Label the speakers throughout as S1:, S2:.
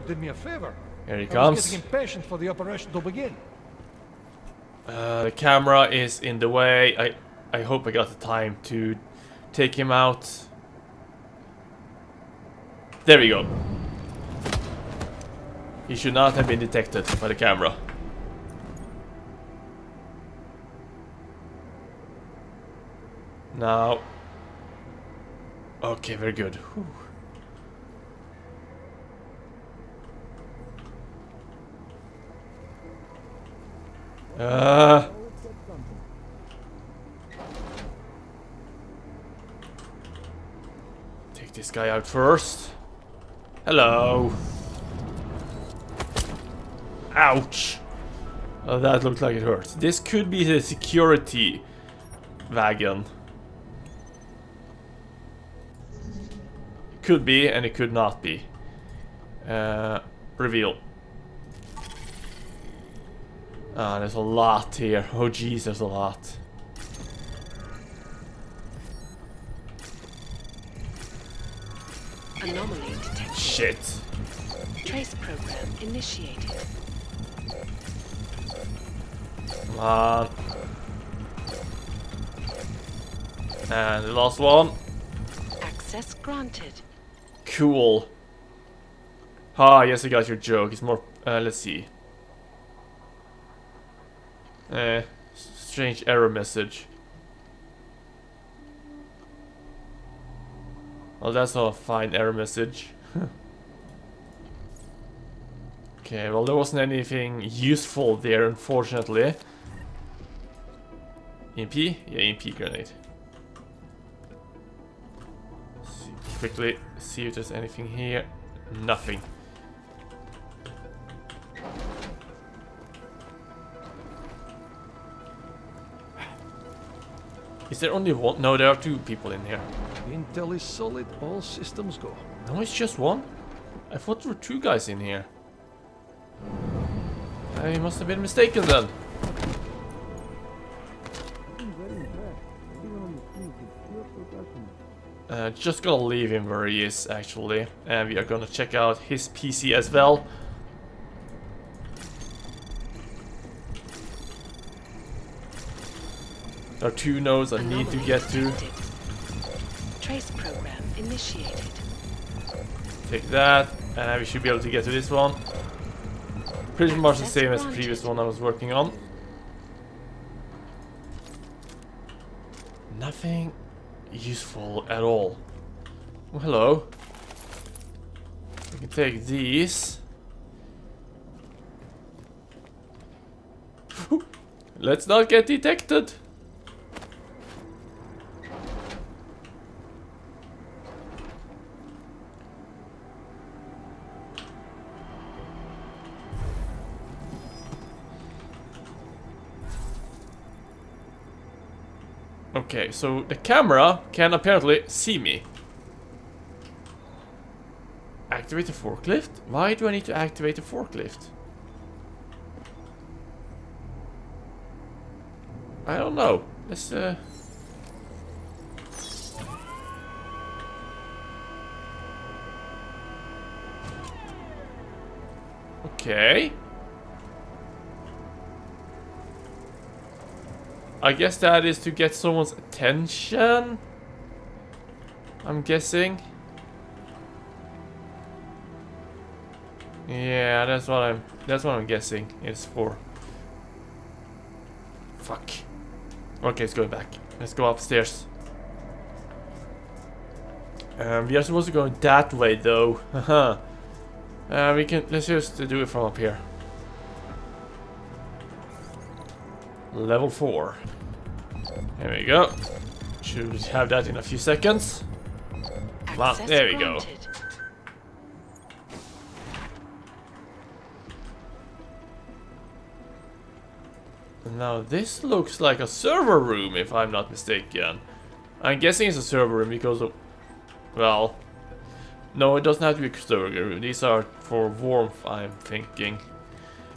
S1: did me a favor.
S2: Here he
S1: I
S2: comes.
S1: getting impatient for the operation to begin.
S2: Uh, the camera is in the way. I I hope I got the time to take him out. There we go. He should not have been detected by the camera. Now. Okay, very good. Whew. Uh, take this guy out first. Hello. Ouch. Oh, that looked like it hurt. This could be the security wagon. Could be, and it could not be. Uh, reveal. Ah, there's a lot here. Oh jeez, there's a lot.
S3: Anomaly detected.
S2: Shit.
S3: Trace program initiated.
S2: Come on. And the last one.
S3: Access granted.
S2: Cool. Ah, yes, I got your joke. It's more. Uh, let's see. Eh, strange error message. Well, that's a fine error message. okay, well, there wasn't anything useful there, unfortunately. EMP? Yeah, EMP grenade. See, quickly see if there's anything here. Nothing. Is there only one? No, there are two people in here.
S1: Intel is solid, all systems go.
S2: No, it's just one. I thought there were two guys in here. I must have been mistaken then. Uh, just gonna leave him where he is actually, and we are gonna check out his PC as well. There are two nodes I need to get to.
S3: Trace program initiated.
S2: Take that, and we should be able to get to this one. Pretty much the same as the previous one I was working on. Nothing useful at all. Oh, hello. We can take these. Let's not get detected. So the camera can apparently see me. Activate the forklift? Why do I need to activate the forklift? I don't know. Let's uh Okay. I guess that is to get someone's attention. I'm guessing. Yeah, that's what I'm that's what I'm guessing it's for. Fuck. Okay, let's go back. Let's go upstairs. Um, we are supposed to go that way though. Uh, we can let's just do it from up here. Level 4. There we go. Should have that in a few seconds. Wow, there we go. Now this looks like a server room if I'm not mistaken. I'm guessing it's a server room because of... Well... No, it doesn't have to be a server room. These are for warmth, I'm thinking.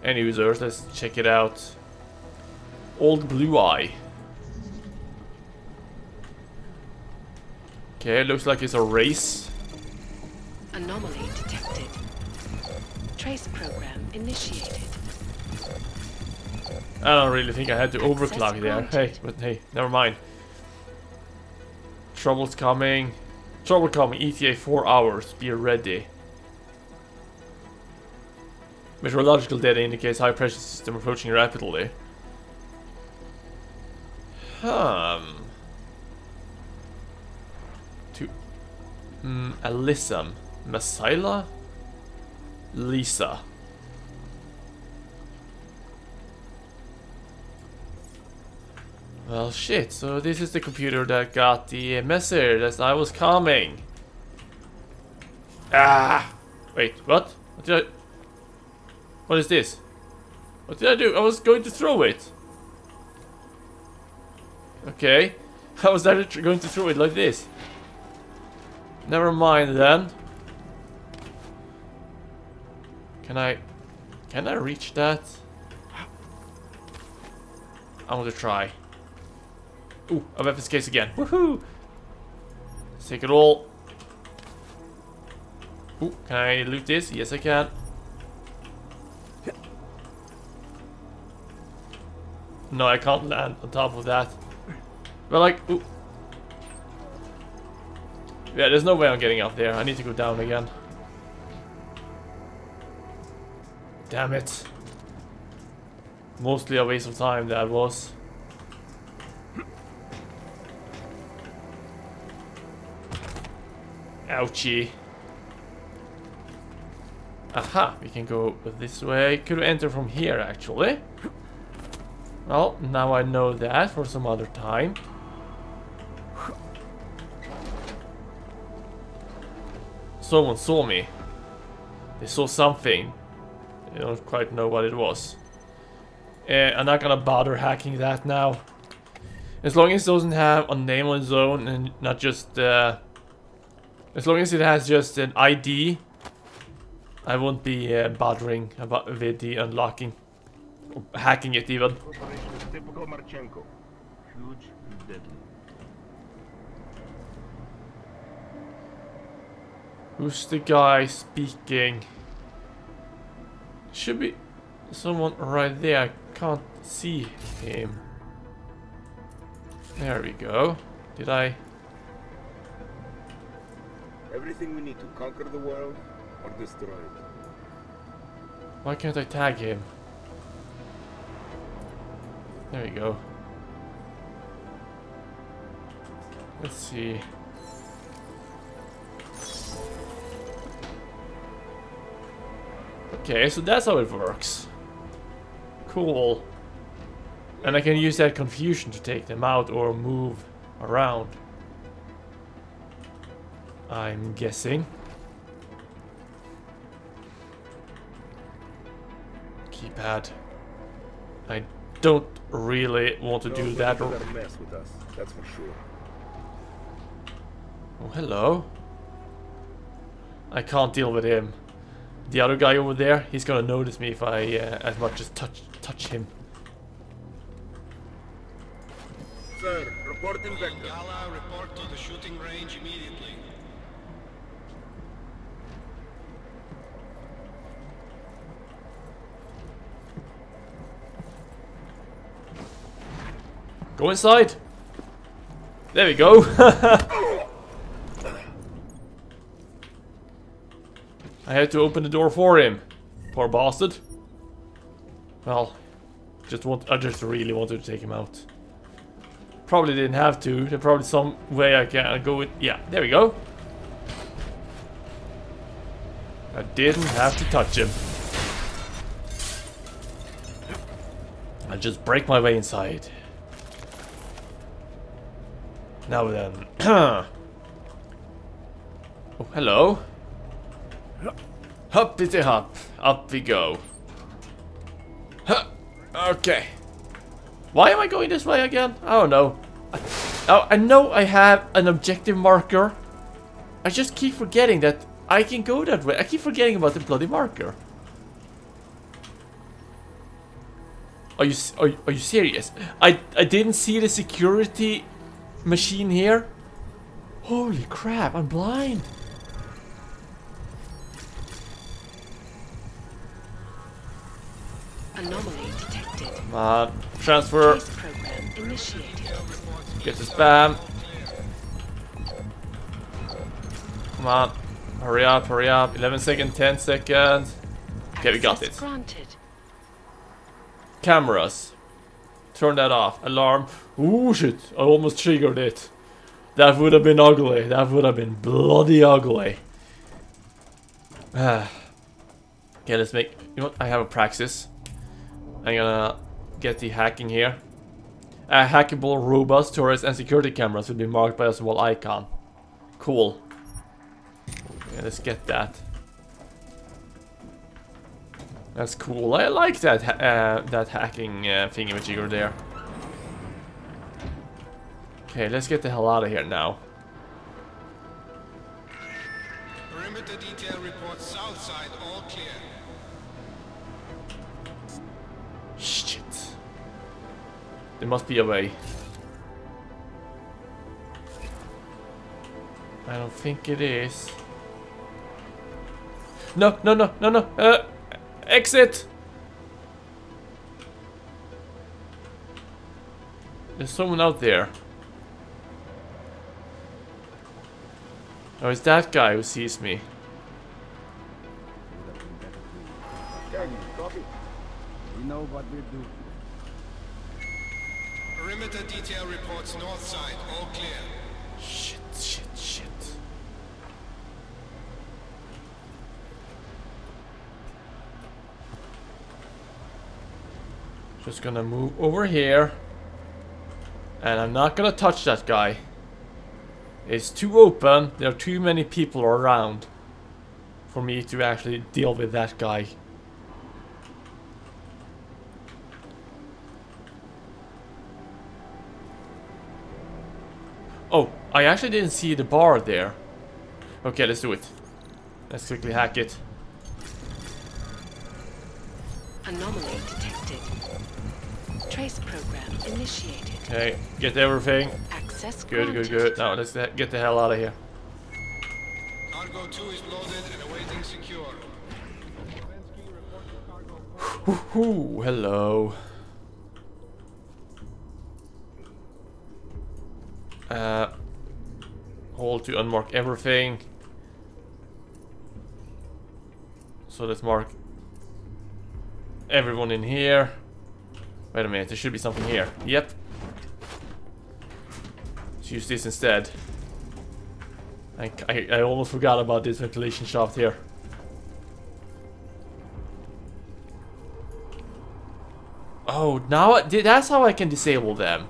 S2: Any users, let's check it out. Old Blue Eye. Okay, looks like it's a race.
S3: Anomaly detected. Trace program initiated.
S2: I don't really think I had to overclock there. Hey, but hey, never mind. Trouble's coming. Trouble coming. ETA 4 hours. Be ready. Meteorological data indicates high pressure system approaching rapidly. Um. To. Mm, Alyssum. Masaila? Lisa. Well, shit. So this is the computer that got the message as I was coming. Ah! Wait, what? What did I... What is this? What did I do? I was going to throw it. Okay. I was actually going to throw it like this. Never mind then. Can I... Can I reach that? I want to try. Ooh, a weapons case again. Woohoo! Let's take it all. Ooh, can I loot this? Yes, I can. No, I can't land on top of that. But like, ooh. Yeah, there's no way I'm getting up there. I need to go down again. Damn it. Mostly a waste of time that was. Ouchie. Aha, we can go this way. Could enter from here, actually? Well, now I know that for some other time. Someone saw me. They saw something. I don't quite know what it was. Uh, I'm not gonna bother hacking that now. As long as it doesn't have a name on its own and not just... Uh, as long as it has just an ID, I won't be uh, bothering about with the unlocking. Hacking it even.
S4: Huge and deadly.
S2: Who's the guy speaking? Should be someone right there. I can't see him. There we go. Did I?
S4: Everything we need to conquer the world or destroy it.
S2: Why can't I tag him? There we go. Let's see. Okay, so that's how it works. Cool. And I can use that confusion to take them out or move around. I'm guessing. Keypad. I don't really want to do that.
S4: better mess with us, that's for sure.
S2: Oh, hello. I can't deal with him. The other guy over there, he's gonna notice me if I uh, as much as touch touch him.
S4: Sir, reporting vector.
S5: Gala, report to the shooting range immediately.
S2: Go inside. There we go. I had to open the door for him. Poor bastard. Well, just want I just really wanted to take him out. Probably didn't have to. There's probably some way I can go with. Yeah, there we go. I didn't have to touch him. I just break my way inside. Now then. oh, hello. Hoppity hop. Up we go. Huh. Okay. Why am I going this way again? I don't know. Oh, I know I have an objective marker. I just keep forgetting that I can go that way. I keep forgetting about the bloody marker. Are you are, are you serious? I I didn't see the security machine here. Holy crap! I'm blind.
S3: Anomaly detected.
S2: Come on. Transfer.
S3: Trace program initiated.
S2: Get the spam. Come on. Hurry up, hurry up. 11 seconds, 10 seconds. Okay, we got it.
S3: Granted.
S2: Cameras. Turn that off. Alarm. Ooh, shit. I almost triggered it. That would have been ugly. That would have been bloody ugly. Ah. okay, let's make... You know what? I have a praxis. I'm gonna get the hacking here. Uh, hackable robots, turrets, and security cameras will be marked by a small icon. Cool. Yeah, let's get that. That's cool. I like that ha uh, that hacking uh, thingamajigger there. Okay, let's get the hell out of here now.
S5: Perimeter detail reports south side, all clear.
S2: There must be a way. I don't think it is. No, no, no, no, no. Uh, exit. There's someone out there. Oh, it's that guy who sees me.
S6: We know what we do.
S5: Perimeter detail reports north side, all clear.
S2: Shit, shit, shit. Just gonna move over here. And I'm not gonna touch that guy. It's too open. There are too many people around for me to actually deal with that guy. I actually didn't see the bar there. Okay, let's do it. Let's quickly hack it.
S3: Anomaly detected. Trace program initiated.
S2: Okay, get everything.
S3: Access
S2: Good, good, good. Now let's get the hell out of here.
S5: Cargo 2 is loaded and awaiting secure.
S2: Ooh, hello. Uh, hold to unmark everything. So let's mark everyone in here. Wait a minute, there should be something here. Yep. Let's use this instead. I, I, I almost forgot about this ventilation shaft here. Oh, now I- that's how I can disable them.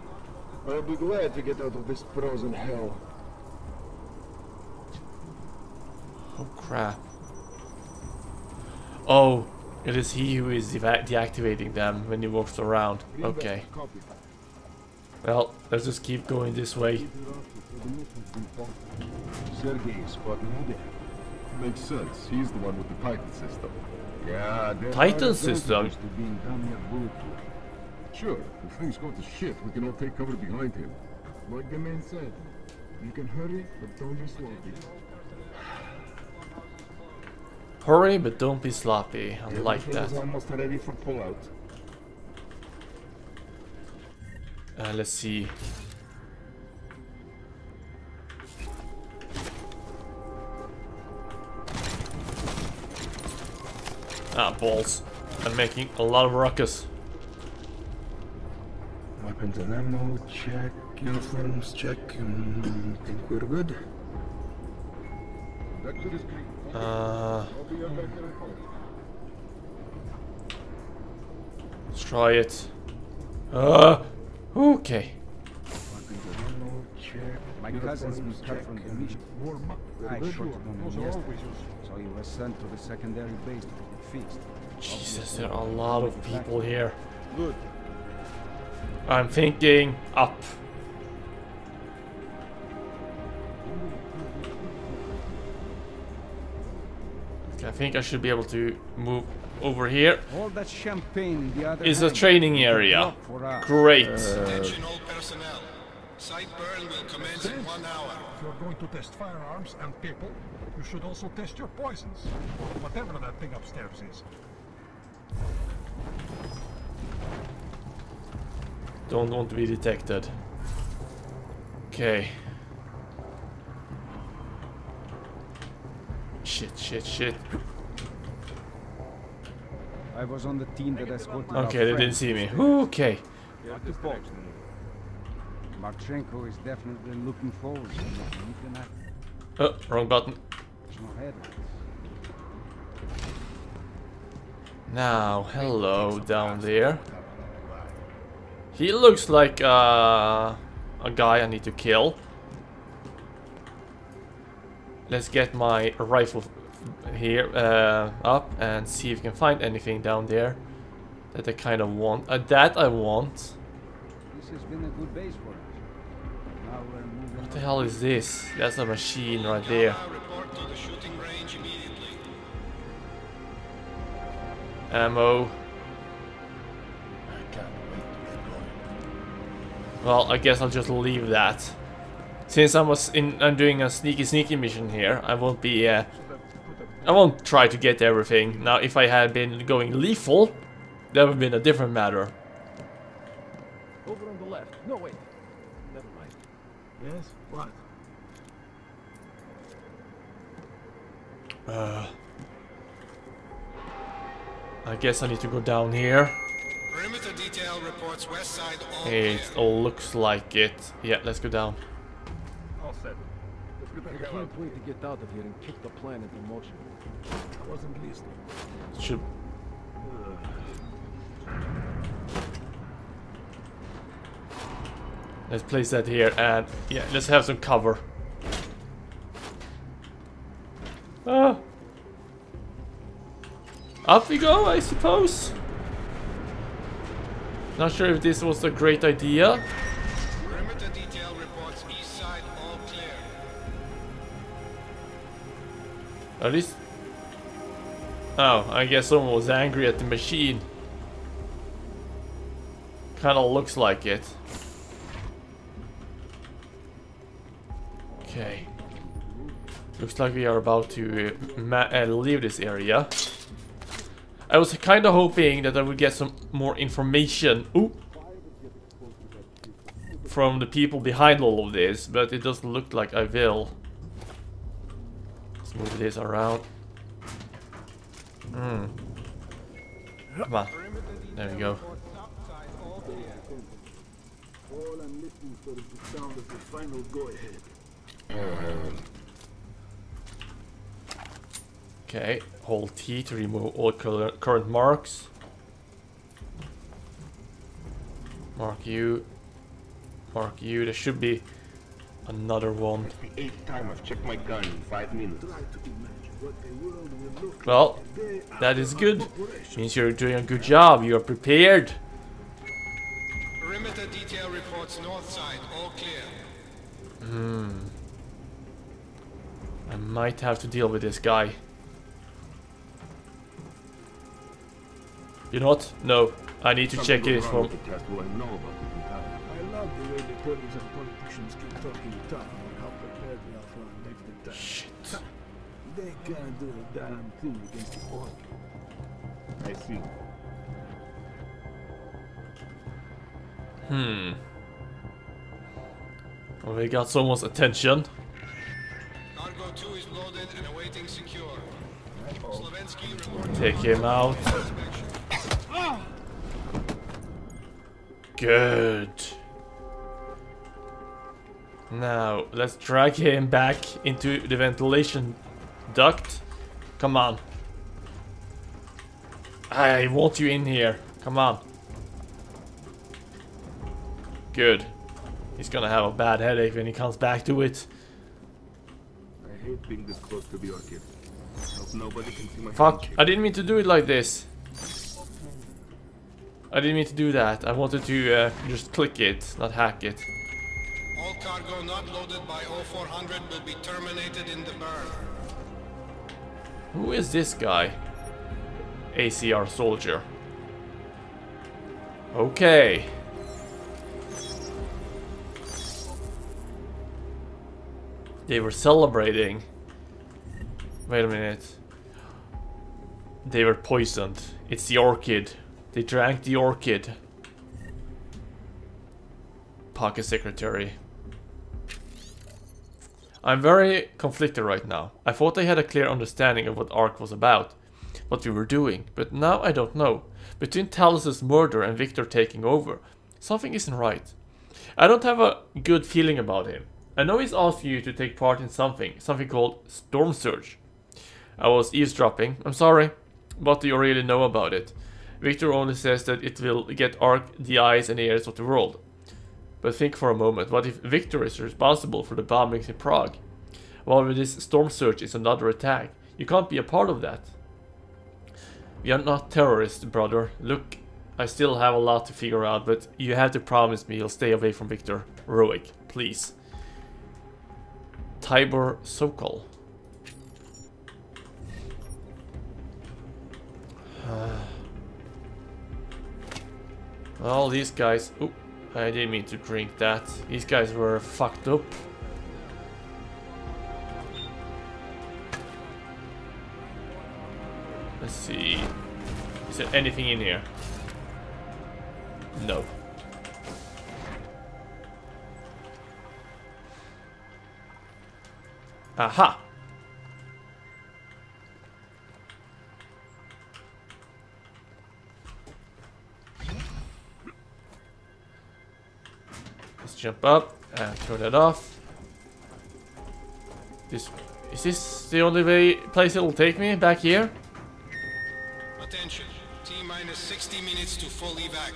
S4: I'll be glad to get out of this frozen hell.
S2: Crap. Oh, it is he who is deactivating them when he walks around. Okay. Well, let's just keep going this way.
S4: Sergei spotted you there.
S7: Makes sense. He's the one with the Titan system.
S4: Yeah,
S2: Titan system?
S4: advantages to being down here brutal.
S7: Sure, if things go to shit, we can all take cover behind him.
S4: Like the man said, you can hurry, but don't be sloppy.
S2: Hurry, but don't be sloppy. I like that.
S4: is almost ready for pullout.
S2: Uh, let's see. Ah, balls. I'm making a lot of ruckus.
S4: Weapons and ammo, check. Uniforms, check. Mm, think we're good.
S7: Back to the street.
S2: Uh,
S7: I'll be up back there in five.
S2: let's try it. Uh, okay.
S4: Weapons and ammo, check.
S6: My cousin's
S4: Uniforms,
S6: returned
S4: check.
S6: from the mission. I shot yesterday. So he was sent to the secondary base to get fixed.
S2: Jesus, there are a lot of people here.
S4: Good.
S2: I'm thinking up. Think I should be able to move over here.
S6: All that champagne in the other
S2: Is a training area.
S6: drop for us.
S2: Great.
S5: Uh, Attention all personnel. Site burn will commence in one hour.
S1: If you're going to test firearms and people, you should also test your poisons. Or whatever that thing upstairs is.
S2: Don't want to be detected. Okay. Shit, shit, shit.
S6: I was on the team that escorted
S2: Okay, they didn't see me. Okay.
S6: Marchenko is definitely looking forward to it. You can have
S2: Oh, wrong button. Now, hello down there. He looks like uh, a guy I need to kill. Let's get my rifle here uh, up and see if we can find anything down there that I kind of want. Uh, that I want.
S6: This has been a good base for us. Now
S2: What the hell is this? That's a machine right there.
S5: Yara, report to the shooting range immediately.
S2: Ammo. Well, I guess I'll just leave that. Since I was in, I'm doing a sneaky sneaky mission here, I won't be, uh, I won't try to get everything. Now, if I had been going lethal, that would have been a different matter.
S8: Over on the left. No, wait. Never mind.
S1: Yes? What?
S2: Uh, I guess I need to go down here.
S5: Perimeter detail reports west side all
S2: It all looks like it. Yeah, let's go down.
S8: Can't wait to get out of here and kick the planet in motion.
S1: I wasn't listening.
S2: Should Let's place that here and yeah, let's have some cover. Ah. Up we go, I suppose. Not sure if this was a great idea. At least. Oh, I guess someone was angry at the machine. Kinda looks like it. Okay. Looks like we are about to uh, uh, leave this area. I was kinda hoping that I would get some more information. Ooh. From the people behind all of this, but it doesn't look like I will. Move this around. Hmm. Come on. There we go.
S7: All I'm listening for is the sound of the final go-ahead.
S2: Okay, hold T to remove all current marks. Mark you. Mark you. There should be another one.
S9: The eighth time I've checked my gun in five minutes.
S7: Try to imagine what the world will look
S2: Well, that is good. Means you're doing a good job. You are prepared.
S5: Perimeter detail reports north side all clear. Hmm.
S2: I might have to deal with this guy. You know what? No. I need to check
S9: Something
S2: it
S9: wrong
S2: from...
S7: love the way the bullies and politicians keep talking tough about how prepared we are for our next attack.
S2: Shit.
S7: They can't do a damn thing against the orc.
S9: I see.
S2: Hmm. Well, we got someone's attention.
S5: Cargo 2 is loaded and awaiting secure. Slovensky
S2: Take him out. Good. Now, let's drag him back into the ventilation duct. Come on. I want you in here. Come on. Good. He's gonna have a bad headache when he comes back to it.
S9: I hate being this close to the orchid. Hope nobody can see my
S2: Fuck. I didn't mean to do it like this. I didn't mean to do that. I wanted to uh, just click it, not hack it.
S5: All cargo not loaded by 0400 will be terminated in the burn.
S2: Who is this guy? ACR soldier. Okay. They were celebrating. Wait a minute. They were poisoned. It's the orchid. They drank the orchid. pocket secretary. I'm very conflicted right now. I thought I had a clear understanding of what ARC was about, what we were doing, but now I don't know. Between Talos's murder and Victor taking over, something isn't right. I don't have a good feeling about him. I know he's asked you to take part in something, something called Storm Surge. I was eavesdropping, I'm sorry. What do you really know about it? Victor only says that it will get ARC the eyes and ears of the world. But think for a moment, what if Victor is responsible for the bombings in Prague? While this storm surge is another attack, you can't be a part of that. We are not terrorists, brother. Look, I still have a lot to figure out, but you have to promise me you'll stay away from Victor. Roic, please. Tibor Sokol. All these guys... Oop, I didn't mean to drink that. These guys were fucked up. Let's see. Is there anything in here? No. Aha! Jump up and turn it off. This is this the only way place it'll take me back here?
S5: Attention. T minus 60 minutes to full evac.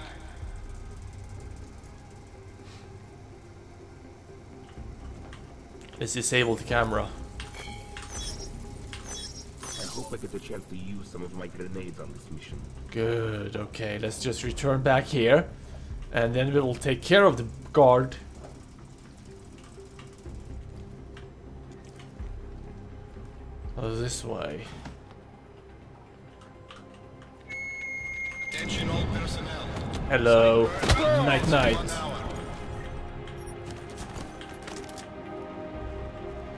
S2: Let's disable the camera.
S9: I hope I get a chance to use some of my grenades on this mission.
S2: Good, okay, let's just return back here. And then we will take care of the guard. Oh, this way.
S5: Attention all personnel.
S2: Hello. Night night.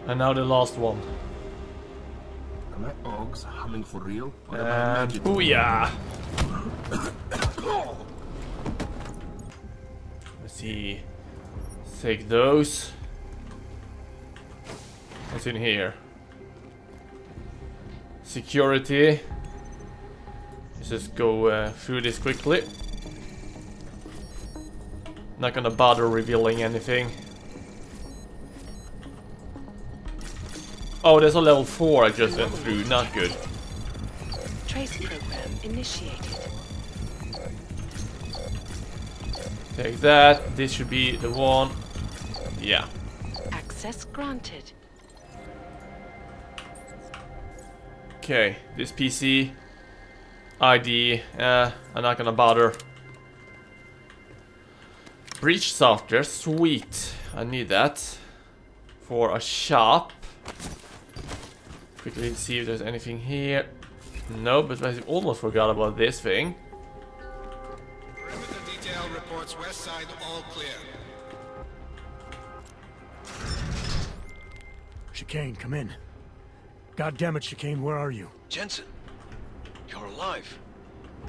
S2: And now the last one.
S9: Am I Augs humming for real? Or am I
S2: And
S9: imagining?
S2: booyah! see. Take those. What's in here? Security. Let's just go uh, through this quickly. Not gonna bother revealing anything. Oh, there's a level 4 I just went through. Not good.
S3: Trace program initiated.
S2: Take that. This should be the one. Yeah.
S3: Access granted.
S2: Okay, this PC. ID. Uh, I'm not gonna bother. Breach software. Sweet. I need that. For a shop. Quickly see if there's anything here. No, but I almost forgot about this thing.
S5: Perimeter reports west side all clear.
S7: Chikane, come in. God damn it, Chikane, where are you?
S10: Jensen, you're alive.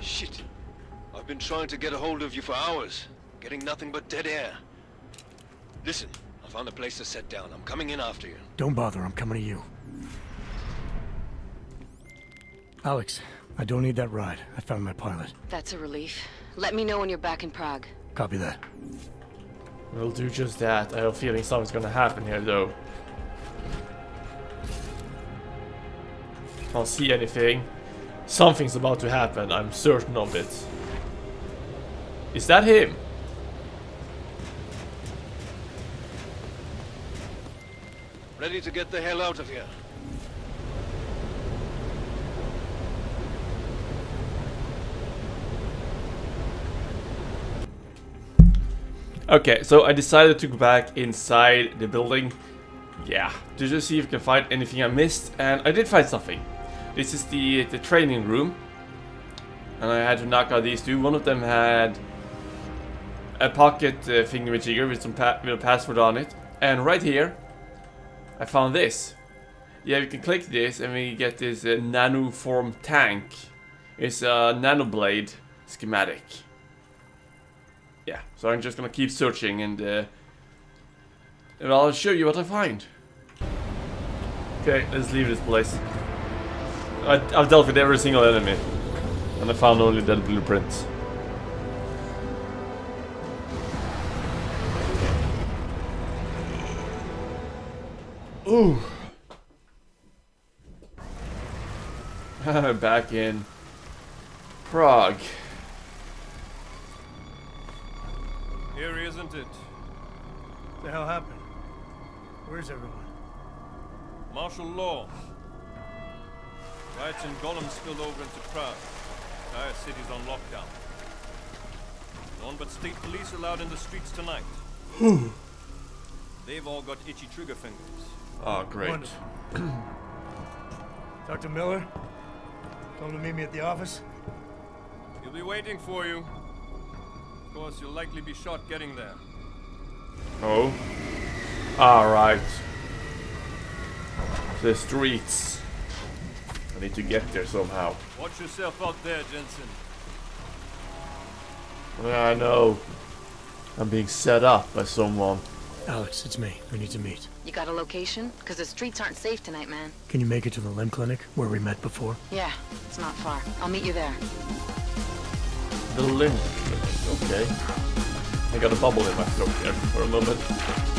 S10: Shit. I've been trying to get a hold of you for hours, getting nothing but dead air. Listen, I found a place to set down. I'm coming in after you.
S7: Don't bother, I'm coming to you. Alex, I don't need that ride. I found my pilot.
S11: That's a relief. Let me know when you're back in Prague.
S7: Copy that.
S2: We'll do just that. I have a feeling something's gonna happen here though. Can't see anything. Something's about to happen, I'm certain of it. Is that him?
S10: Ready to get the hell out of here.
S2: Okay, so I decided to go back inside the building. Yeah, to just see if I can find anything I missed, and I did find something. This is the the training room, and I had to knock out these two. One of them had a pocket uh, with some with a password on it, and right here, I found this. Yeah, we can click this, and we get this uh, nanoform tank. It's a nanoblade schematic. Yeah, so I'm just gonna keep searching and uh, and I'll show you what I find. Okay, let's leave this place. I, I've dealt with every single enemy, and I found only dead blueprints. Ooh. Back in Prague.
S12: Eerie, isn't it?
S13: What The hell happened? Where's everyone?
S12: Martial law. Riots in Golem spilled over into Prague. Entire city's on lockdown. None but state police allowed in the streets tonight. Hmm. They've all got itchy trigger fingers.
S2: Oh, great.
S13: Wonderful. Dr. Miller? Told him to meet me at the office?
S12: He'll be waiting for you. Of course, you'll likely be shot getting there.
S2: Oh. Alright. The streets. I need to get there somehow.
S12: Watch yourself out there, Jensen.
S2: Yeah, I know. I'm being set up by someone.
S13: Alex, it's me. We need to meet.
S11: You got a location? Because the streets aren't safe tonight, man.
S13: Can you make it to the limb clinic where we met before?
S11: Yeah, it's not far. I'll meet you there.
S2: The limb. Okay. I got a bubble in my throat there for a moment.